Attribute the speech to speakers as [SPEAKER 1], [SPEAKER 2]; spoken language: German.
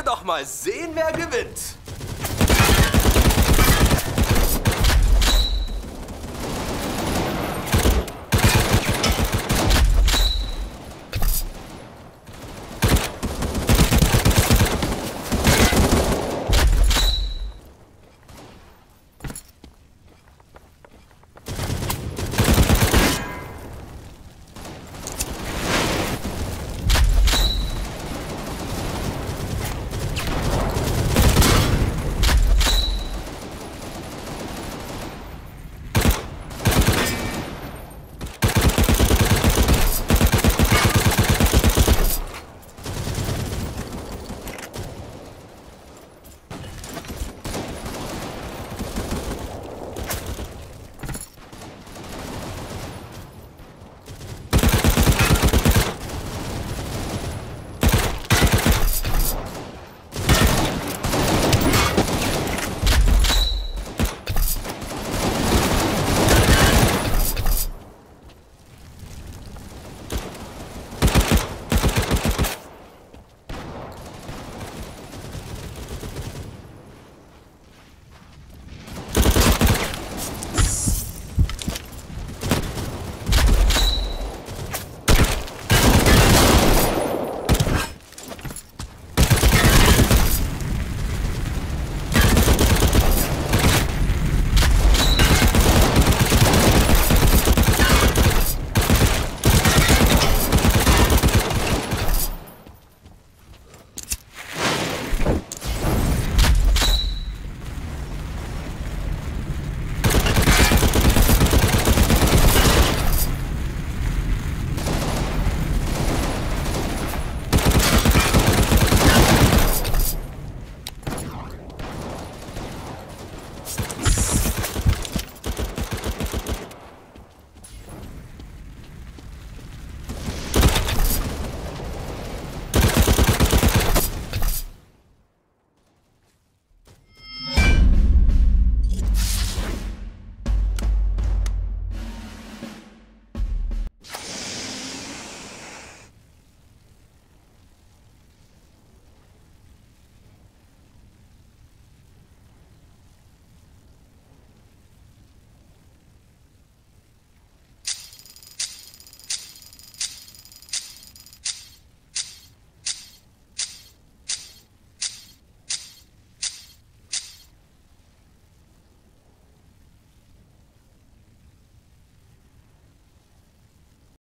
[SPEAKER 1] wir doch mal sehen, wer gewinnt.